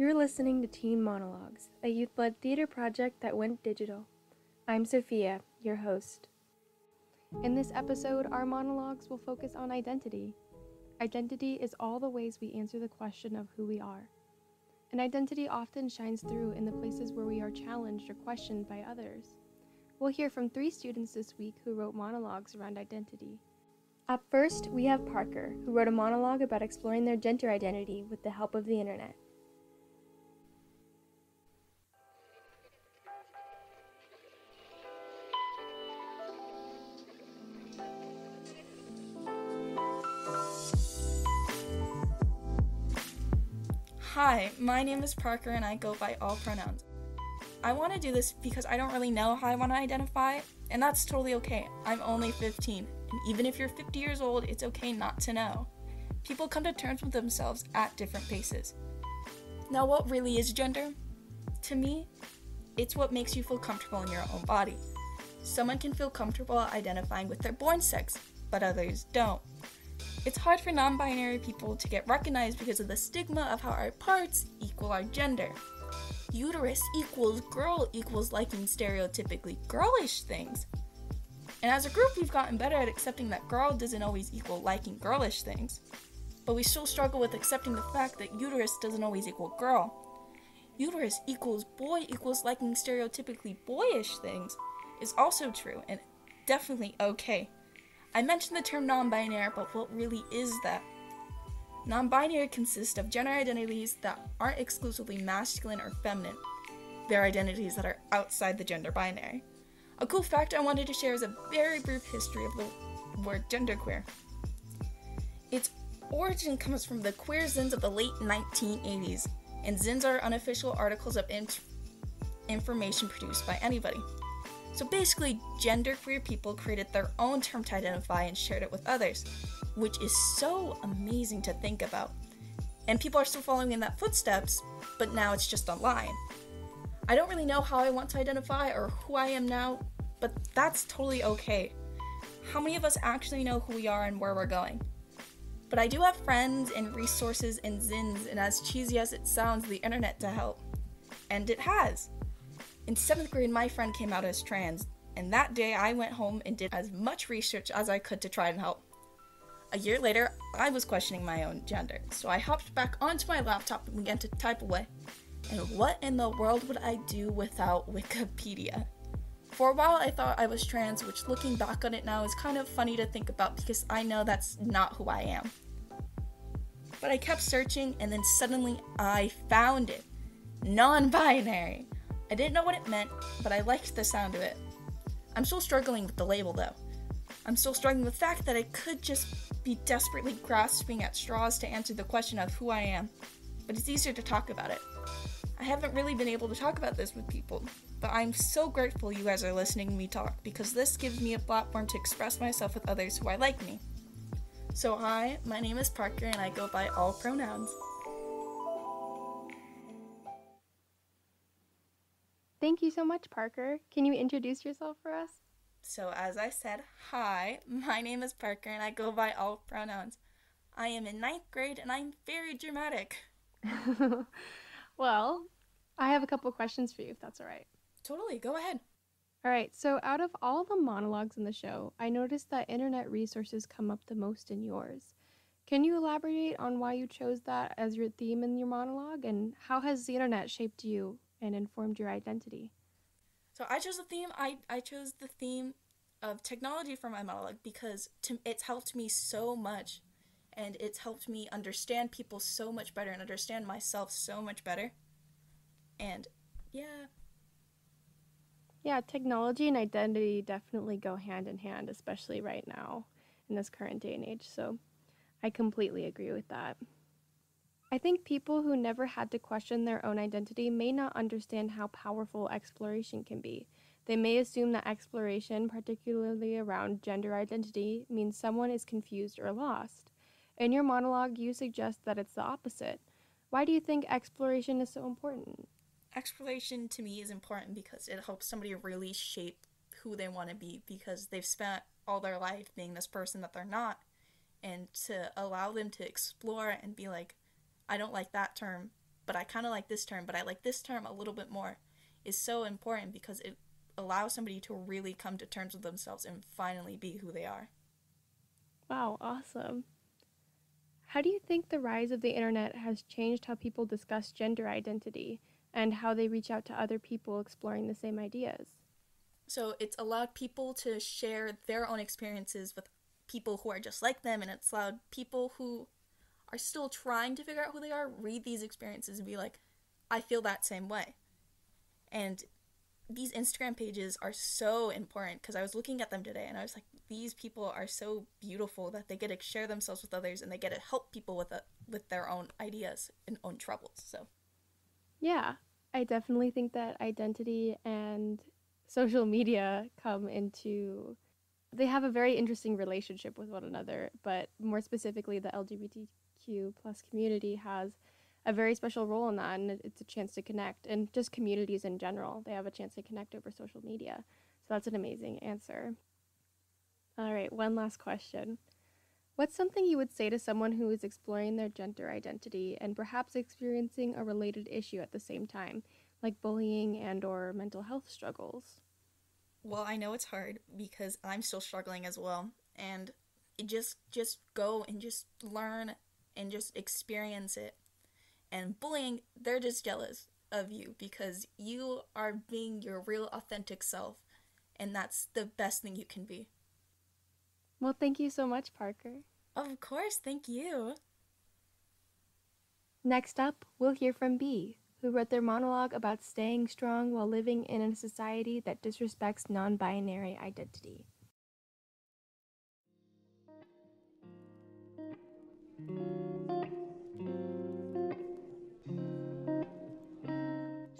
You're listening to Teen Monologues, a youth led theater project that went digital. I'm Sophia, your host. In this episode, our monologues will focus on identity. Identity is all the ways we answer the question of who we are. And identity often shines through in the places where we are challenged or questioned by others. We'll hear from three students this week who wrote monologues around identity. Up first, we have Parker, who wrote a monologue about exploring their gender identity with the help of the internet. Hi, my name is Parker and I go by all pronouns. I want to do this because I don't really know how I want to identify, and that's totally okay. I'm only 15, and even if you're 50 years old, it's okay not to know. People come to terms with themselves at different paces. Now, what really is gender? To me, it's what makes you feel comfortable in your own body. Someone can feel comfortable identifying with their born sex, but others don't. It's hard for non binary people to get recognized because of the stigma of how our parts equal our gender uterus equals girl equals liking stereotypically girlish things. And as a group, we've gotten better at accepting that girl doesn't always equal liking girlish things. But we still struggle with accepting the fact that uterus doesn't always equal girl. Uterus equals boy equals liking stereotypically boyish things is also true and definitely okay. I mentioned the term non binary, but what really is that? Non binary consists of gender identities that aren't exclusively masculine or feminine. They're identities that are outside the gender binary. A cool fact I wanted to share is a very brief history of the word genderqueer. Its origin comes from the queer zines of the late 1980s, and zines are unofficial articles of in- information produced by anybody. So basically, genderqueer people created their own term to identify and shared it with others which is so amazing to think about. And people are still following in that footsteps, but now it's just online. I don't really know how I want to identify or who I am now, but that's totally okay. How many of us actually know who we are and where we're going? But I do have friends and resources and zines, and as cheesy as it sounds, the internet to help. And it has. In seventh grade, my friend came out as trans, and that day I went home and did as much research as I could to try and help. A year later, I was questioning my own gender, so I hopped back onto my laptop and began to type away. And what in the world would I do without Wikipedia? For a while, I thought I was trans, which looking back on it now is kind of funny to think about because I know that's not who I am. But I kept searching, and then suddenly I found it non binary. I didn't know what it meant, but I liked the sound of it. I'm still struggling with the label though. I'm still struggling with the fact that I could just be desperately grasping at straws to answer the question of who I am, but it's easier to talk about it. I haven't really been able to talk about this with people, but I'm so grateful you guys are listening to me talk because this gives me a platform to express myself with others who I like me. So, hi, my name is Parker and I go by all pronouns. Thank you so much, Parker. Can you introduce yourself for us? So, as I said, hi, my name is Parker and I go by all pronouns. I am in ninth grade and I'm very dramatic. well, I have a couple questions for you if that's all right. Totally, go ahead. All right, so out of all the monologues in the show, I noticed that internet resources come up the most in yours. Can you elaborate on why you chose that as your theme in your monologue and how has the internet shaped you and informed your identity? So I chose the theme. I, I chose the theme of technology for my monologue because to, it's helped me so much and it's helped me understand people so much better and understand myself so much better. And yeah. Yeah, technology and identity definitely go hand in hand, especially right now in this current day and age. So I completely agree with that. I think people who never had to question their own identity may not understand how powerful exploration can be. They may assume that exploration, particularly around gender identity, means someone is confused or lost. In your monologue, you suggest that it's the opposite. Why do you think exploration is so important? Exploration to me is important because it helps somebody really shape who they want to be because they've spent all their life being this person that they're not. And to allow them to explore and be like, I don't like that term, but I kind of like this term, but I like this term a little bit more is so important because it allows somebody to really come to terms with themselves and finally be who they are. Wow, awesome. How do you think the rise of the internet has changed how people discuss gender identity and how they reach out to other people exploring the same ideas? So it's allowed people to share their own experiences with people who are just like them, and it's allowed people who are still trying to figure out who they are read these experiences and be like, I feel that same way. And these Instagram pages are so important because I was looking at them today and I was like, these people are so beautiful that they get to share themselves with others and they get to help people with a, with their own ideas and own troubles. So, yeah, I definitely think that identity and social media come into they have a very interesting relationship with one another, but more specifically, the LGBTQ plus community has a very special role in that, and it's a chance to connect, and just communities in general, they have a chance to connect over social media. So that's an amazing answer. All right, one last question. What's something you would say to someone who is exploring their gender identity and perhaps experiencing a related issue at the same time, like bullying and or mental health struggles? Well, I know it's hard because I'm still struggling as well, and just just go and just learn and just experience it and bullying, they're just jealous of you because you are being your real authentic self, and that's the best thing you can be. Well, thank you so much, Parker. Of course, thank you. Next up, we'll hear from B, who wrote their monologue about staying strong while living in a society that disrespects non binary identity.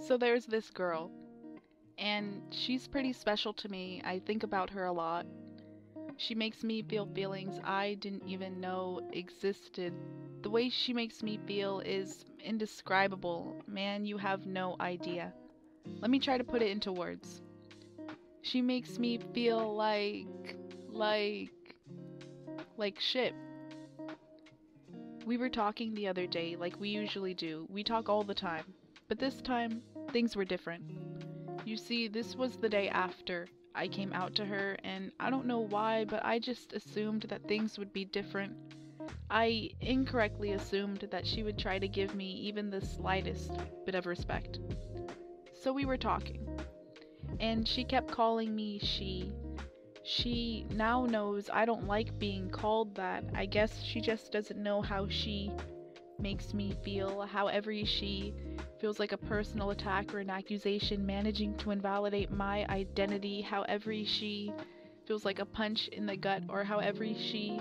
So there's this girl, and she's pretty special to me. I think about her a lot. She makes me feel feelings I didn't even know existed. The way she makes me feel is indescribable. Man, you have no idea. Let me try to put it into words. She makes me feel like. like. like shit. We were talking the other day, like we usually do. We talk all the time. But this time, things were different. You see, this was the day after I came out to her, and I don't know why, but I just assumed that things would be different. I incorrectly assumed that she would try to give me even the slightest bit of respect. So we were talking, and she kept calling me she. She now knows I don't like being called that. I guess she just doesn't know how she makes me feel, how every she feels like a personal attack or an accusation managing to invalidate my identity, how every she feels like a punch in the gut, or how every she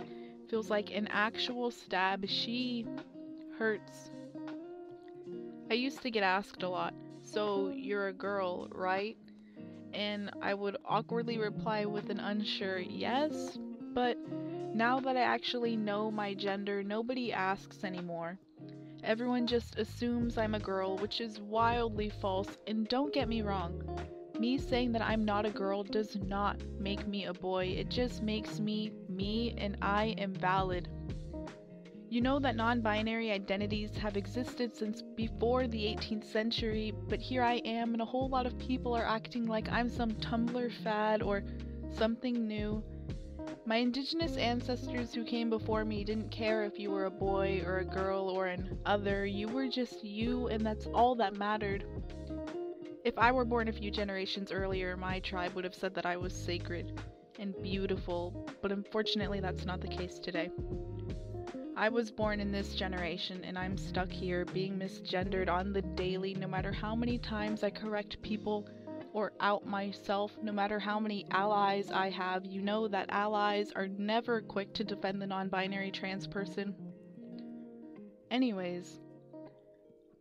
feels like an actual stab. She hurts. I used to get asked a lot, so you're a girl, right? And I would awkwardly reply with an unsure yes, but now that I actually know my gender, nobody asks anymore. Everyone just assumes I'm a girl, which is wildly false, and don't get me wrong. Me saying that I'm not a girl does not make me a boy, it just makes me me, and I am valid. You know that non binary identities have existed since before the 18th century, but here I am, and a whole lot of people are acting like I'm some Tumblr fad or something new. My indigenous ancestors who came before me didn't care if you were a boy or a girl or an other, you were just you, and that's all that mattered. If I were born a few generations earlier, my tribe would have said that I was sacred and beautiful, but unfortunately, that's not the case today. I was born in this generation, and I'm stuck here being misgendered on the daily, no matter how many times I correct people or out myself, no matter how many allies I have. You know that allies are never quick to defend the non binary trans person. Anyways,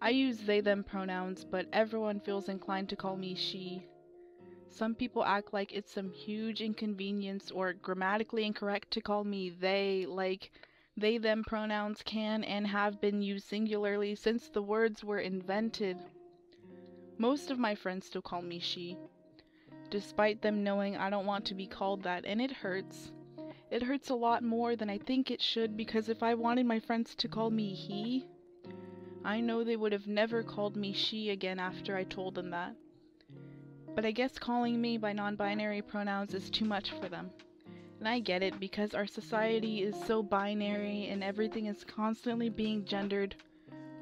I use they them pronouns, but everyone feels inclined to call me she. Some people act like it's some huge inconvenience or grammatically incorrect to call me they, like they them pronouns can and have been used singularly since the words were invented. Most of my friends still call me she, despite them knowing I don't want to be called that, and it hurts. It hurts a lot more than I think it should because if I wanted my friends to call me he, I know they would have never called me she again after I told them that. But I guess calling me by non binary pronouns is too much for them. And I get it because our society is so binary and everything is constantly being gendered.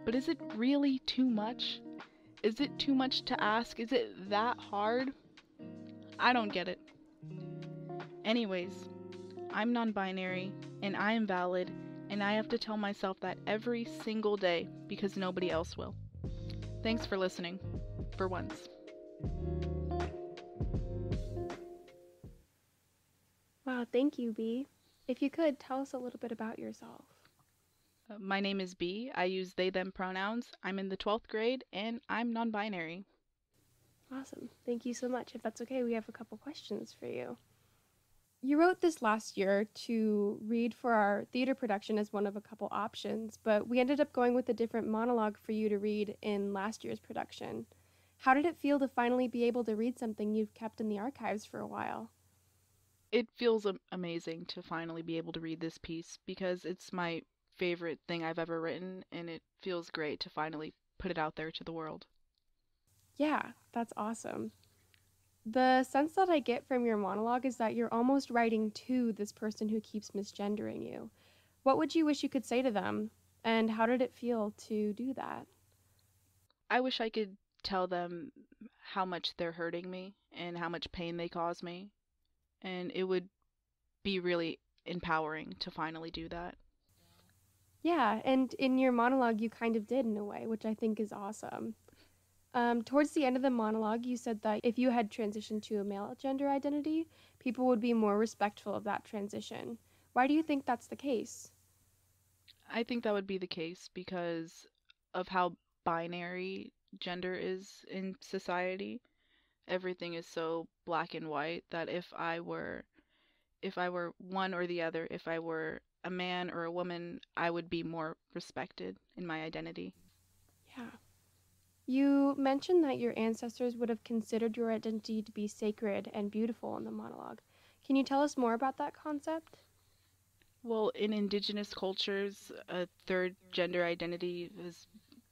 But is it really too much? Is it too much to ask? Is it that hard? I don't get it. Anyways, I'm non binary and I am valid, and I have to tell myself that every single day because nobody else will. Thanks for listening. For once. Wow, thank you, B. If you could, tell us a little bit about yourself. My name is B. I use they them pronouns. I'm in the 12th grade and I'm non binary. Awesome. Thank you so much. If that's okay, we have a couple questions for you. You wrote this last year to read for our theater production as one of a couple options, but we ended up going with a different monologue for you to read in last year's production. How did it feel to finally be able to read something you've kept in the archives for a while? It feels amazing to finally be able to read this piece because it's my favorite thing I've ever written, and it feels great to finally put it out there to the world. Yeah, that's awesome. The sense that I get from your monologue is that you're almost writing to this person who keeps misgendering you. What would you wish you could say to them, and how did it feel to do that? I wish I could tell them how much they're hurting me and how much pain they cause me, and it would be really empowering to finally do that. Yeah, and in your monologue, you kind of did in a way, which I think is awesome. Um, towards the end of the monologue, you said that if you had transitioned to a male gender identity, people would be more respectful of that transition. Why do you think that's the case? I think that would be the case because of how binary gender is in society. Everything is so black and white that if I were if I were one or the other, if I were a man or a woman, I would be more respected in my identity. Yeah. You mentioned that your ancestors would have considered your identity to be sacred and beautiful in the monologue. Can you tell us more about that concept? Well, in indigenous cultures, a third gender identity has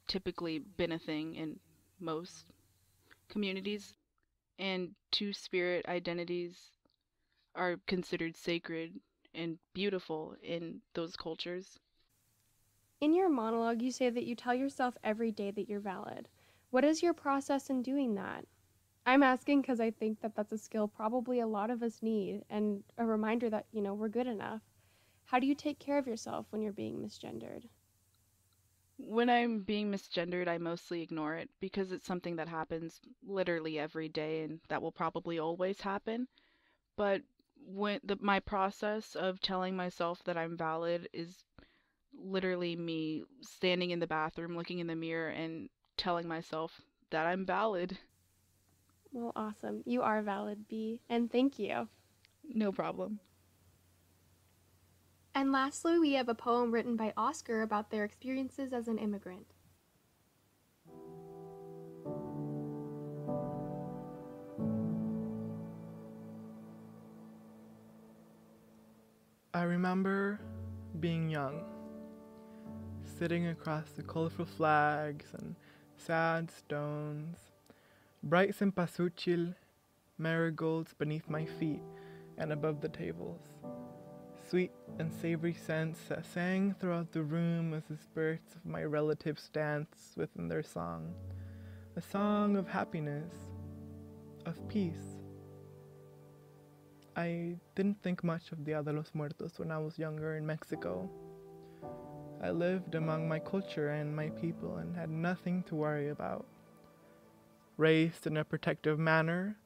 typically been a thing in most communities, and two spirit identities are considered sacred and beautiful in those cultures. In your monologue, you say that you tell yourself every day that you're valid. What is your process in doing that? I'm asking because I think that that's a skill probably a lot of us need and a reminder that, you know, we're good enough. How do you take care of yourself when you're being misgendered? When I'm being misgendered, I mostly ignore it because it's something that happens literally every day and that will probably always happen. But when the my process of telling myself that I'm valid is literally me standing in the bathroom looking in the mirror and telling myself that I'm valid. Well, awesome. You are valid, B, and thank you. No problem. And lastly, we have a poem written by Oscar about their experiences as an immigrant. I remember being young, sitting across the colorful flags and sad stones, bright cempasúchil marigolds beneath my feet and above the tables, sweet and savory scents that sang throughout the room as the spirits of my relatives danced within their song, a song of happiness, of peace I didn't think much of Dia de los Muertos when I was younger in Mexico. I lived among my culture and my people and had nothing to worry about. Raised in a protective manner,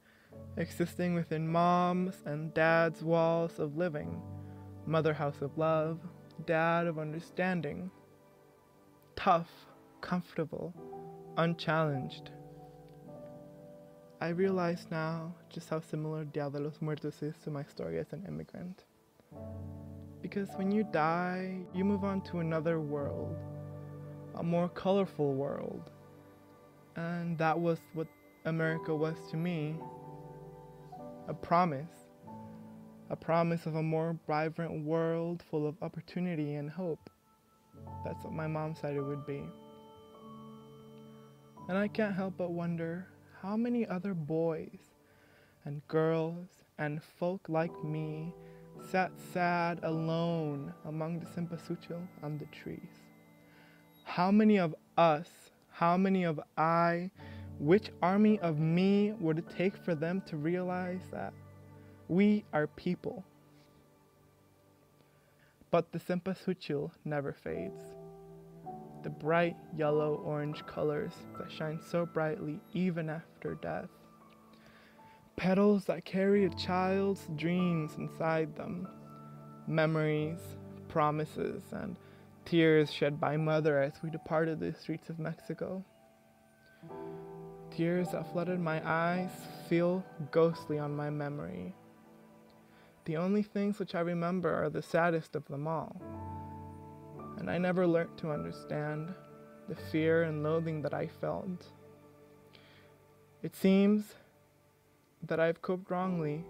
existing within mom's and dad's walls of living, mother house of love, dad of understanding. Tough, comfortable, unchallenged. I realize now just how similar Dia de los Muertos is to my story as an immigrant. Because when you die, you move on to another world, a more colorful world. And that was what America was to me a promise. A promise of a more vibrant world full of opportunity and hope. That's what my mom said it would be. And I can't help but wonder how many other boys and girls and folk like me sat sad alone among the cempasúchil on the trees. How many of us, how many of I, which army of me would it take for them to realize that we are people? But the cempasúchil never fades. The bright yellow orange colors that shine so brightly even after death. Petals that carry a child's dreams inside them. Memories, promises, and tears shed by mother as we departed the streets of Mexico. Tears that flooded my eyes feel ghostly on my memory. The only things which I remember are the saddest of them all. And I never learnt to understand the fear and loathing that I felt. It seems that I've coped wrongly,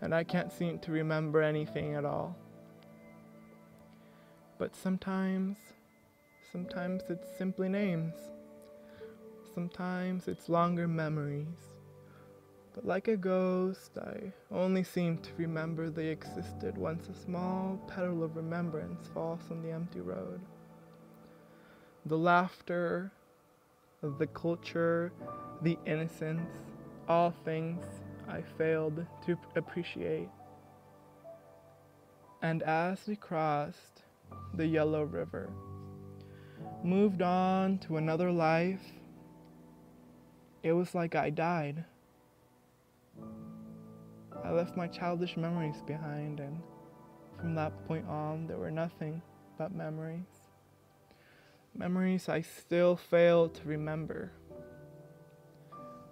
and I can't seem to remember anything at all. But sometimes, sometimes it's simply names. Sometimes it's longer memories. But like a ghost, I only seem to remember they existed once a small petal of remembrance falls on the empty road. The laughter, the culture, the innocence, all things I failed to appreciate. And as we crossed the Yellow River, moved on to another life, it was like I died. I left my childish memories behind, and from that point on, there were nothing but memories. Memories I still fail to remember.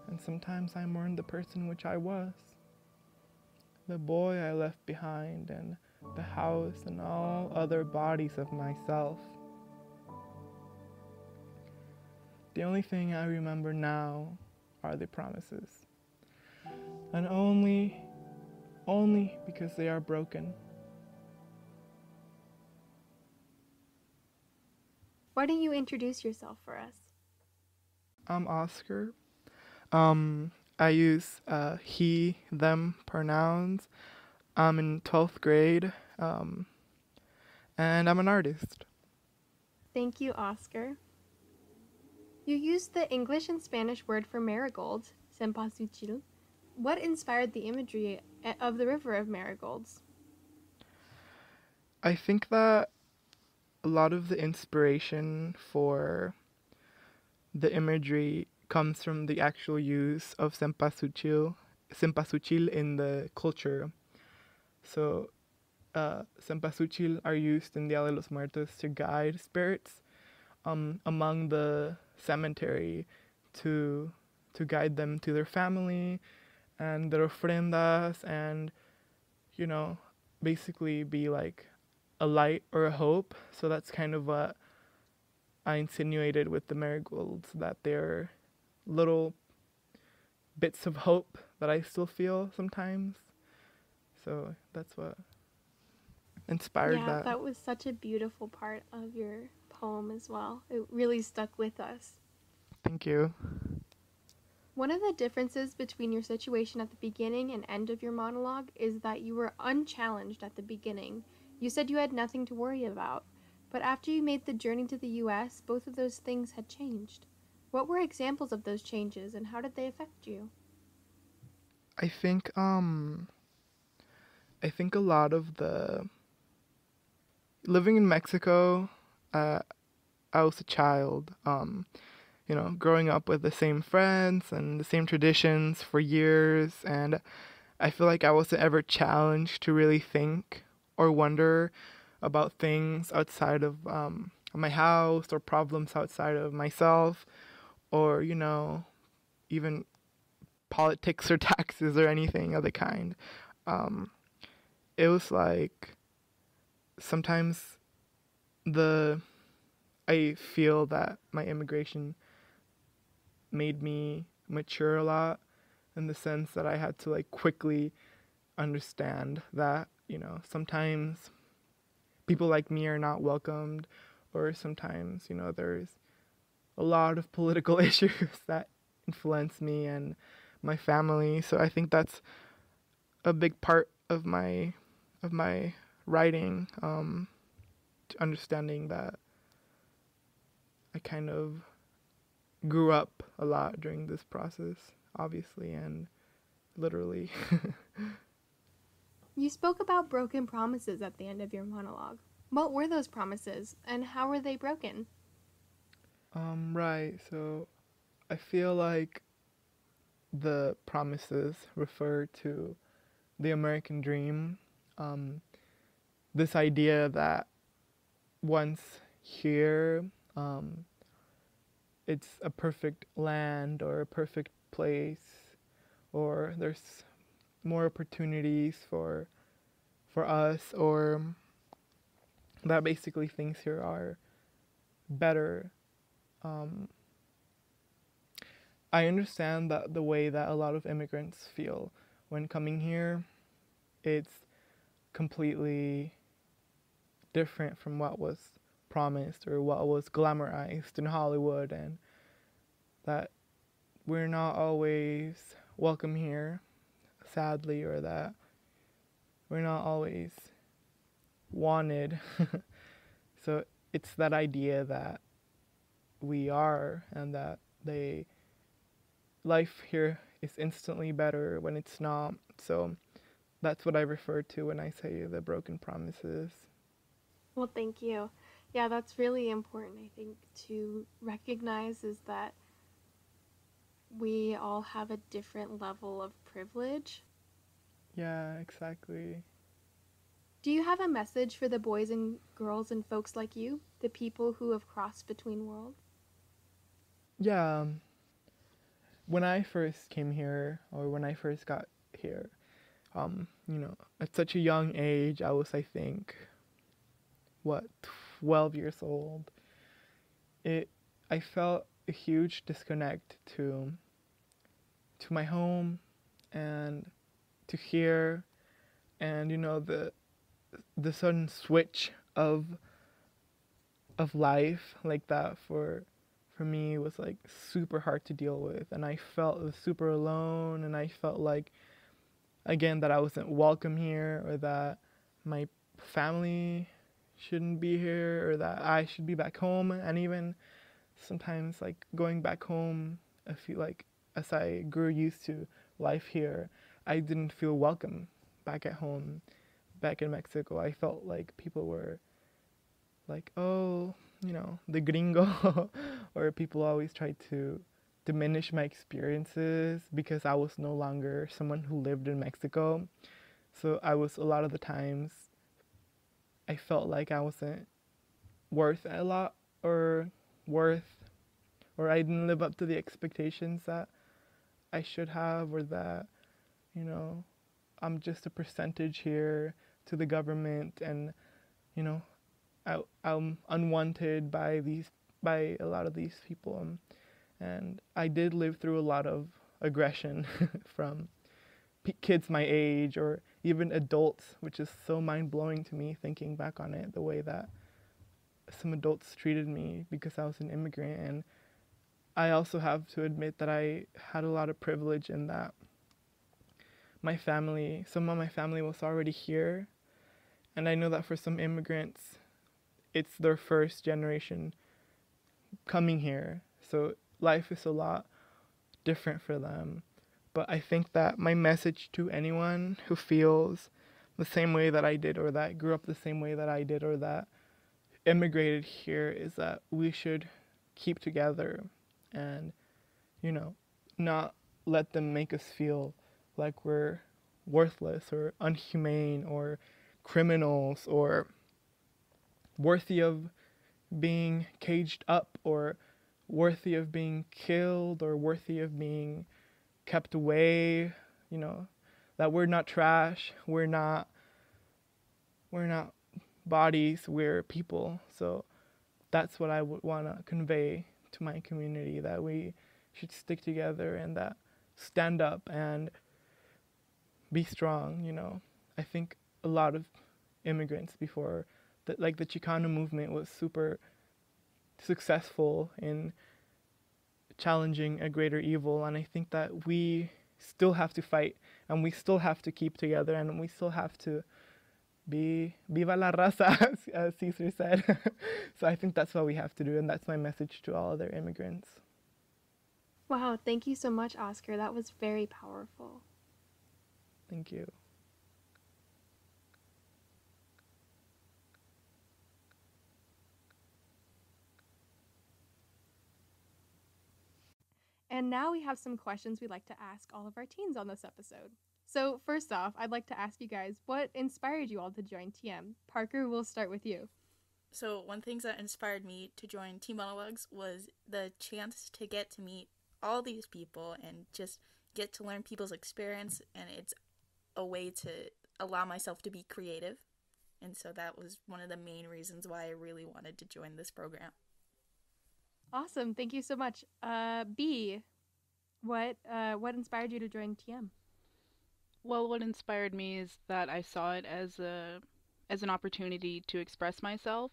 And sometimes I mourn the person which I was. The boy I left behind, and the house, and all other bodies of myself. The only thing I remember now are the promises. And only, only because they are broken. Why don't you introduce yourself for us? I'm Oscar. Um, I use uh, he, them pronouns. I'm in 12th grade, um, and I'm an artist. Thank you, Oscar. You used the English and Spanish word for marigold, cempasúchil. What inspired the imagery of the river of marigolds? I think that a lot of the inspiration for the imagery comes from the actual use of cempasúchil, cempasúchil in the culture. So, uh, cempasúchil are used in Dia de los Muertos to guide spirits um, among the cemetery to to guide them to their family and their ofrendas and you know basically be like a light or a hope so that's kind of what i insinuated with the marigolds that they're little bits of hope that i still feel sometimes so that's what inspired yeah, that that was such a beautiful part of your poem as well. It really stuck with us. thank you One of the differences between your situation at the beginning and end of your monologue is that you were unchallenged at the beginning. You said you had nothing to worry about. But after you made the journey to the US, both of those things had changed. What were examples of those changes and how did they affect you? I think um I think a lot of the living in Mexico uh I was a child um you know growing up with the same friends and the same traditions for years and I feel like I wasn't ever challenged to really think or wonder about things outside of um my house or problems outside of myself or you know even politics or taxes or anything of the kind. Um, it was like sometimes the I feel that my immigration made me mature a lot in the sense that I had to like quickly understand that, you know, sometimes people like me are not welcomed or sometimes, you know, there's a lot of political issues that influence me and my family. So I think that's a big part of my of my writing, um, understanding that I kind of grew up a lot during this process, obviously, and literally. you spoke about broken promises at the end of your monologue. What were those promises, and how were they broken? Um, right. So, I feel like the promises refer to the American dream. Um, this idea that once here, um, it's a perfect land or a perfect place, or there's more opportunities for for us, or that basically things here are better. Um, I understand that the way that a lot of immigrants feel when coming here, it's completely different from what was promised or what was glamorized in Hollywood, and that we're not always welcome here, sadly, or that we're not always wanted. so it's that idea that we are and that they life here is instantly better when it's not. So that's what I refer to when I say the broken promises. Well, thank you. Yeah, that's really important, I think, to recognize is that we all have a different level of privilege. Yeah, exactly. Do you have a message for the boys and girls and folks like you, the people who have crossed between worlds? Yeah. Um, when I first came here, or when I first got here, um, you know, at such a young age, I was, I think, what, 12 years old. It, I felt a huge disconnect to, to my home, and to here, and you know the, the sudden switch of, of life like that for for me was like super hard to deal with and I felt super alone and I felt like again that I wasn't welcome here or that my family shouldn't be here or that I should be back home and even sometimes like going back home I feel like as I grew used to life here I didn't feel welcome back at home back in Mexico I felt like people were like oh you know, the gringo, or people always try to diminish my experiences because I was no longer someone who lived in Mexico. So I was a lot of the times I felt like I wasn't worth a lot or worth or I didn't live up to the expectations that I should have or that you know I'm just a percentage here to the government and you know I, I'm unwanted by these by a lot of these people, um, and I did live through a lot of aggression from kids my age or even adults, which is so mind blowing to me thinking back on it. The way that some adults treated me because I was an immigrant, and I also have to admit that I had a lot of privilege in that my family, some of my family was already here, and I know that for some immigrants it's their first generation coming here. So life is a lot different for them. But I think that my message to anyone who feels the same way that I did, or that grew up the same way that I did, or that immigrated here is that we should keep together and, you know, not let them make us feel like we're worthless or unhumane or criminals or worthy of being caged up or worthy of being killed or worthy of being kept away, you know, that we're not trash, we're not we're not bodies, we're people. So that's what I would want to convey to my community that we should stick together and that stand up and be strong, you know. I think a lot of immigrants before that like the Chicano movement was super successful in challenging a greater evil. And I think that we still have to fight and we still have to keep together and we still have to be viva la raza, as Caesar said. so I think that's what we have to do, and that's my message to all other immigrants. Wow, thank you so much, Oscar. That was very powerful. Thank you. And now we have some questions we'd like to ask all of our teens on this episode. So, first off, I'd like to ask you guys what inspired you all to join TM? Parker, we'll start with you. So, one thing that inspired me to join Teen Monologues was the chance to get to meet all these people and just get to learn people's experience. And it's a way to allow myself to be creative. And so that was one of the main reasons why I really wanted to join this program. Awesome. Thank you so much. Uh, B, what uh, what inspired you to join TM? Well, what inspired me is that I saw it as a as an opportunity to express myself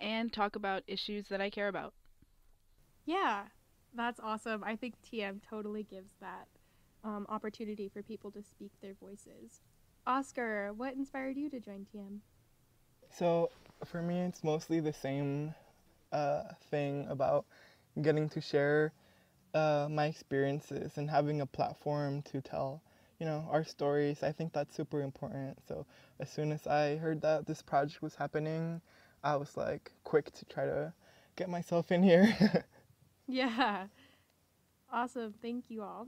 and talk about issues that I care about. Yeah, that's awesome. I think TM totally gives that um, opportunity for people to speak their voices. Oscar, what inspired you to join TM? So, for me, it's mostly the same uh, thing about getting to share uh, my experiences and having a platform to tell, you know, our stories. I think that's super important. So as soon as I heard that this project was happening, I was like quick to try to get myself in here. yeah. Awesome. Thank you all.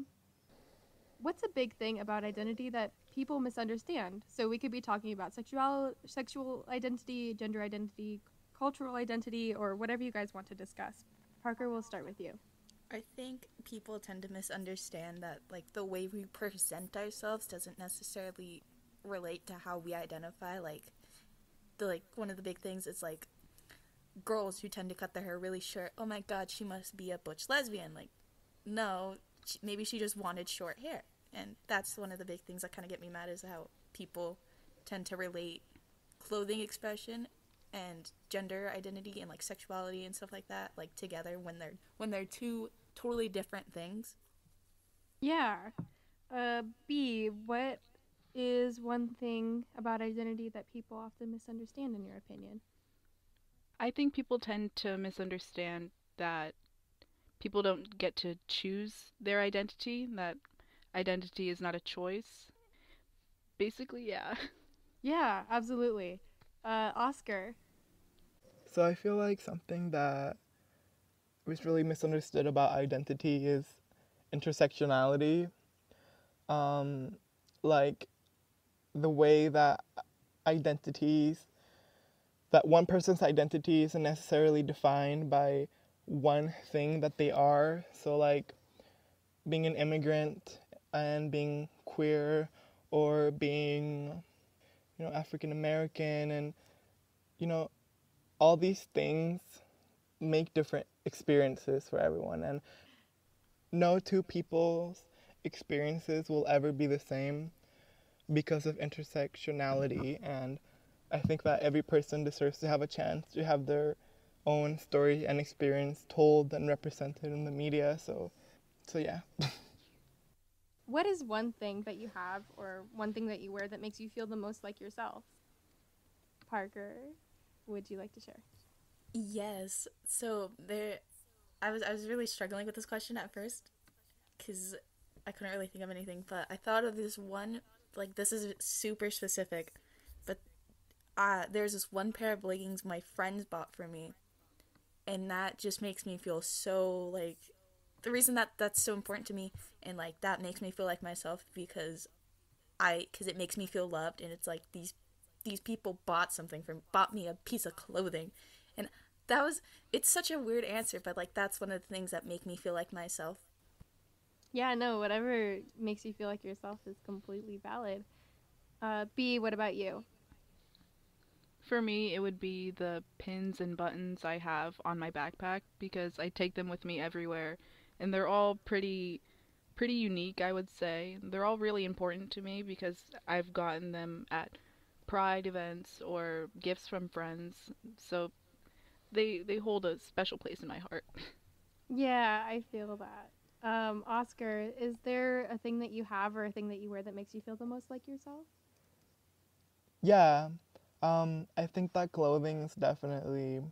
What's a big thing about identity that people misunderstand? So we could be talking about sexual sexual identity, gender identity, cultural identity, or whatever you guys want to discuss. Parker, we'll start with you. I think people tend to misunderstand that like the way we present ourselves doesn't necessarily relate to how we identify. Like the like one of the big things is like girls who tend to cut their hair really short. Oh my god, she must be a butch lesbian. Like no, she, maybe she just wanted short hair. And that's one of the big things that kind of get me mad is how people tend to relate clothing expression and gender identity and like sexuality and stuff like that like together when they're when they're two totally different things. Yeah. Uh B, what is one thing about identity that people often misunderstand in your opinion? I think people tend to misunderstand that people don't get to choose their identity, that identity is not a choice. Basically, yeah. Yeah, absolutely. Uh, Oscar, so I feel like something that was really misunderstood about identity is intersectionality. Um, like the way that identities, that one person's identity isn't necessarily defined by one thing that they are. So, like being an immigrant and being queer or being, you know, African American and, you know, all these things make different experiences for everyone and no two people's experiences will ever be the same because of intersectionality and I think that every person deserves to have a chance to have their own story and experience told and represented in the media so so yeah. What is one thing that you have or one thing that you wear that makes you feel the most like yourself? Parker would you like to share? Yes. So there, I was I was really struggling with this question at first, because I couldn't really think of anything. But I thought of this one. Like this is super specific, but uh, there's this one pair of leggings my friends bought for me, and that just makes me feel so like the reason that that's so important to me and like that makes me feel like myself because I because it makes me feel loved and it's like these these people bought something from bought me a piece of clothing. And that was it's such a weird answer but like that's one of the things that make me feel like myself. Yeah no whatever makes you feel like yourself is completely valid. Uh, b what about you? For me it would be the pins and buttons i have on my backpack because i take them with me everywhere and they're all pretty pretty unique i would say. They're all really important to me because i've gotten them at pride events or gifts from friends. So they they hold a special place in my heart. Yeah, I feel that. Um, Oscar, is there a thing that you have or a thing that you wear that makes you feel the most like yourself? Yeah, um, I think that clothing is definitely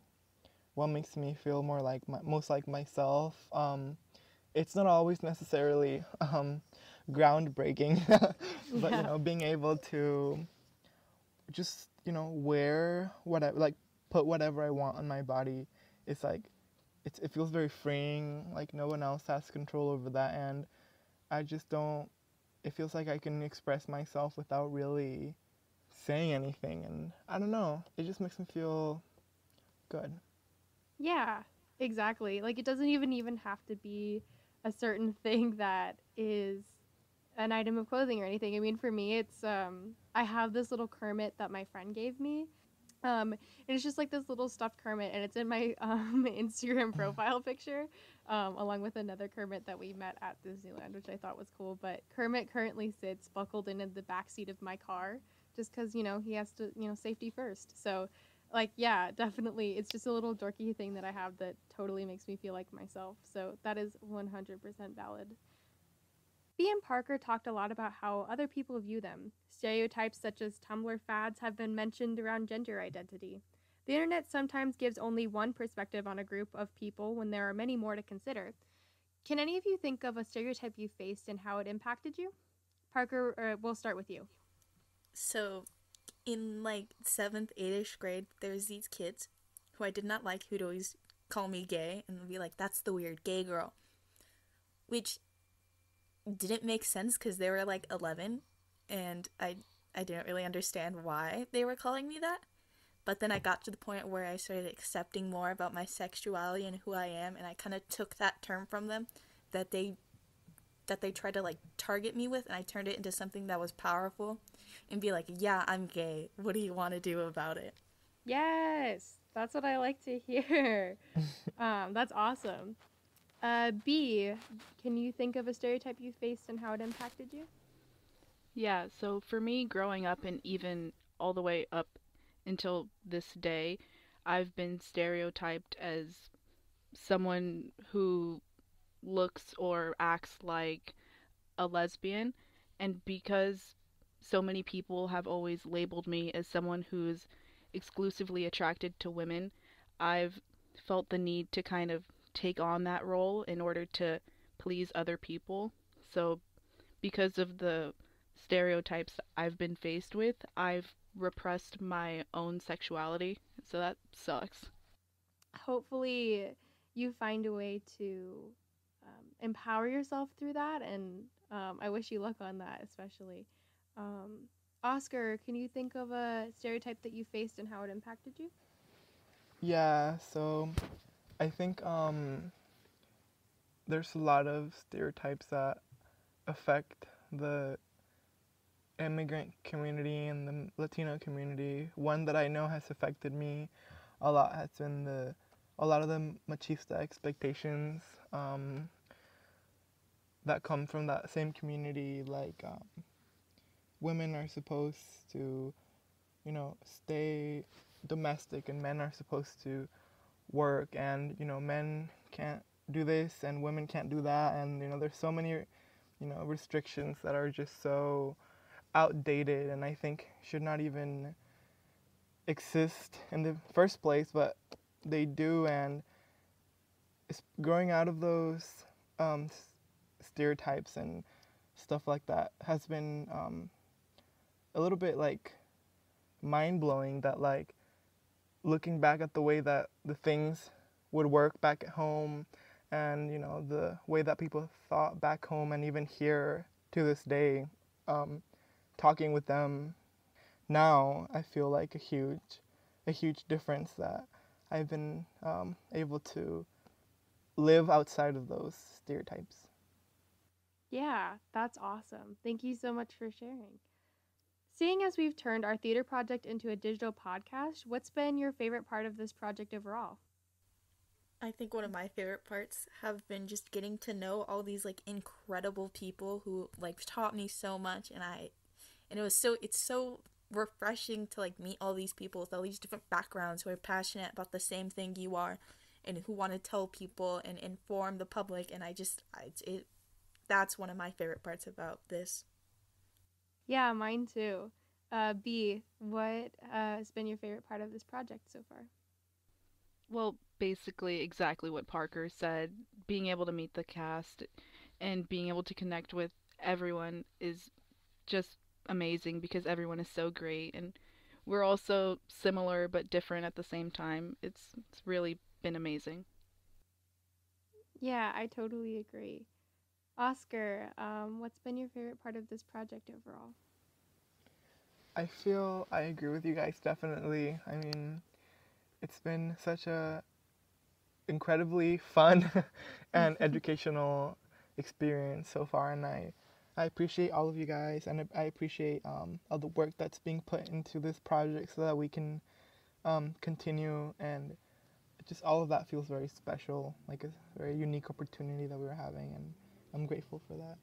what makes me feel more like my, most like myself. Um, it's not always necessarily um, groundbreaking, but Yeah. you know, being able to just you know wear whatever, like put whatever I want on my body, it's like it's it feels very freeing. Like no one else has control over that, and I just don't. It feels like I can express myself without really saying anything, and I don't know. It just makes me feel good. Yeah, exactly. Like it doesn't even even have to be a certain thing that is an item of clothing or anything. I mean, for me, it's um I have this little Kermit that my friend gave me. Um, and it's just like this little stuffed Kermit, and it's in my um, Instagram profile picture, um, along with another Kermit that we met at Disneyland, which I thought was cool. But Kermit currently sits buckled in the back seat of my car, just because you know he has to, you know, safety first. So like yeah definitely it's just a little dorky thing that i have that totally makes me feel like myself so that is 100% valid b and parker talked a lot about how other people view them. Stereotypes such as tumblr fads have been mentioned around gender identity. The internet sometimes gives only one perspective on a group of people when there are many more to consider. Can any of you think of a stereotype you faced and how it impacted you? Parker uh, we'll start with you. So, in like seventh, eightish grade, there's these kids who I did not like who'd always call me gay and be like, "That's the weird gay girl," which didn't make sense because they were like eleven, and I I didn't really understand why they were calling me that. But then I got to the point where I started accepting more about my sexuality and who I am, and I kind of took that term from them that they that they tried to like target me with, and I turned it into something that was powerful and be like, yeah, I'm gay. What do you want to do about it? Yes, that's what I like to hear. um, that's awesome. Uh, B, can you think of a stereotype you faced and how it impacted you? Yeah, so for me, growing up and even all the way up until this day, I've been stereotyped as someone who looks or acts like a lesbian. And because so many people have always labeled me as someone who's exclusively attracted to women, I've felt the need to kind of take on that role in order to please other people. So, because of the stereotypes I've been faced with, I've repressed my own sexuality. So that sucks. Hopefully, you find a way to um, empower yourself through that, and um, I wish you luck on that, especially. Um, Oscar, can you think of a stereotype that you faced and how it impacted you? Yeah, so I think um, there's a lot of stereotypes that affect the immigrant community and the Latino community. One that I know has affected me a lot has been the a lot of the machista expectations um, that come from that same community, like um, women are supposed to, you know, stay domestic and men are supposed to work and you know men can't do this and women can't do that. And you know there's so many you know restrictions that are just so outdated and I think should not even exist in the first place but they do. And it's growing out of those um, stereotypes and stuff like that has been um, a little bit like mind blowing that like looking back at the way that the things would work back at home and you know the way that people thought back home and even here to this day um, talking with them now i feel like a huge a huge difference that i've been um, able to live outside of those stereotypes Yeah, that's awesome. Thank you so much for sharing. Seeing as we've turned our theater project into a digital podcast, what's been your favorite part of this project overall? I think one of my favorite parts have been just getting to know all these like incredible people who like taught me so much and I and it was so it's so refreshing to like meet all these people with all these different backgrounds who are passionate about the same thing you are and who want to tell people and inform the public and I just I, it that's one of my favorite parts about this. Yeah, mine too. Uh, B, what uh, has been your favorite part of this project so far? Well, basically exactly what Parker said. Being able to meet the cast and being able to connect with everyone is just amazing because everyone is so great and we're all so similar but different at the same time. It's it's really been amazing. Yeah, I totally agree. Oscar, um, what's been your favorite part of this project overall? I feel I agree with you guys definitely. I mean, it's been such a incredibly fun and educational experience so far and I I appreciate all of you guys and I appreciate um, all the work that's being put into this project so that we can um, continue and just all of that feels very special like a very unique opportunity that we were having and I'm grateful for that.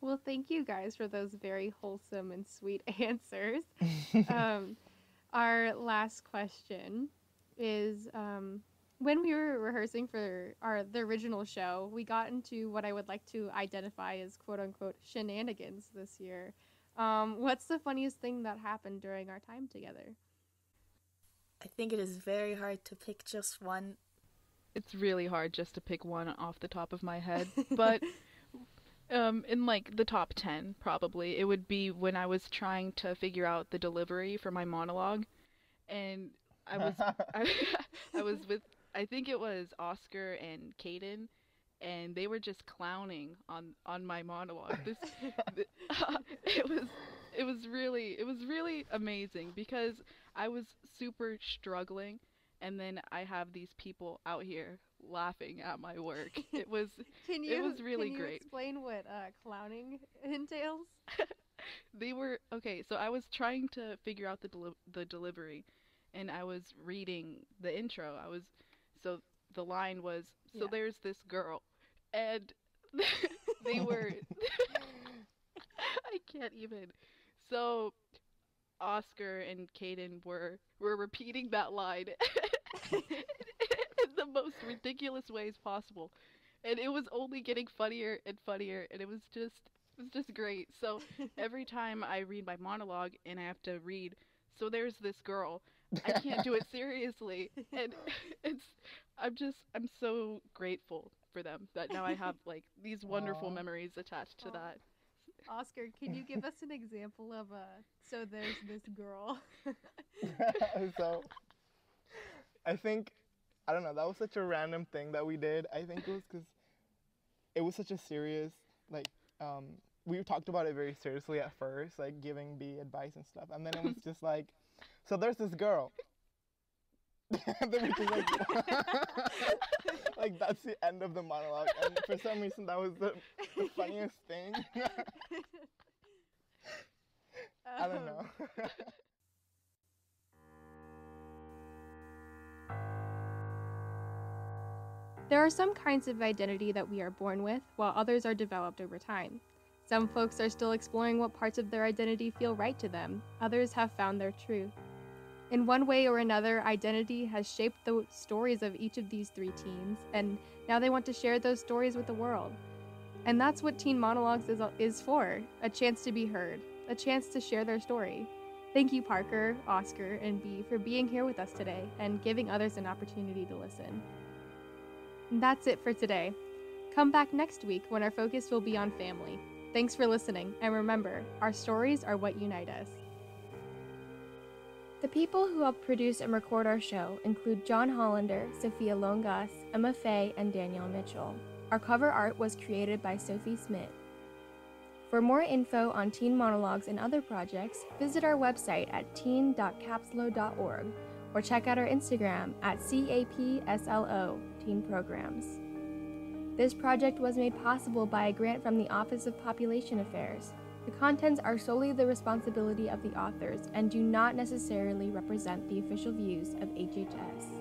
Well, thank you guys for those very wholesome and sweet answers. um, our last question is um, when we were rehearsing for our the original show, we got into what I would like to identify as quote unquote shenanigans this year. Um, what's the funniest thing that happened during our time together? I think it is very hard to pick just one. It's really hard just to pick one off the top of my head, but um, in like the top 10 probably, it would be when I was trying to figure out the delivery for my monologue and I was I, I was with I think it was Oscar and Caden, and they were just clowning on on my monologue. This, uh, it was it was really it was really amazing because I was super struggling, and then I have these people out here laughing at my work. It was can you, it was really great. can you great. Explain what uh, clowning entails. they were okay. So I was trying to figure out the deli- the delivery, and I was reading the intro. I was so the line was so Yeah. there's this girl and they were I can't even. So Oscar and Caden were were repeating that line in the most ridiculous ways possible. And it was only getting funnier and funnier and it was just it was just great. So every time I read my monologue and I have to read so there's this girl I can't do it seriously. And it's I'm just I'm so grateful for them that now I have like these wonderful Aw. memories attached to Aw. that. Oscar, can you give us an example of a so there's this girl? so I think I don't know. That was such a random thing that we did. I think it was because it was such a serious like um, we talked about it very seriously at first, like giving B advice and stuff, and then it was just like, so there's this girl. And then we just like, like that's the end of the monologue, and for some reason that was the, the funniest thing. I don't Um, know. There are some kinds of identity that we are born with, while others are developed over time. Some folks are still exploring what parts of their identity feel right to them, others have found their truth. In one way or another, identity has shaped the stories of each of these three teens, and now they want to share those stories with the world. And that's what Teen Monologues is, is for a chance to be heard, a chance to share their story. Thank you, Parker, Oscar, and B, for being here with us today and giving others an opportunity to listen. That's it for today. Come back next week when our focus will be on family. Thanks for listening, and remember, our stories are what unite us. The people who helped produce and record our show include John Hollander, Sophia Longas, Emma Faye, and Danielle Mitchell. Our cover art was created by Sophie Smith. For more info on teen monologues and other projects, visit our website at teen.capslo.org or check out our Instagram at CAPSLO Teen Programs. This project was made possible by a grant from the Office of Population Affairs. The contents are solely the responsibility of the authors and do not necessarily represent the official views of HHS.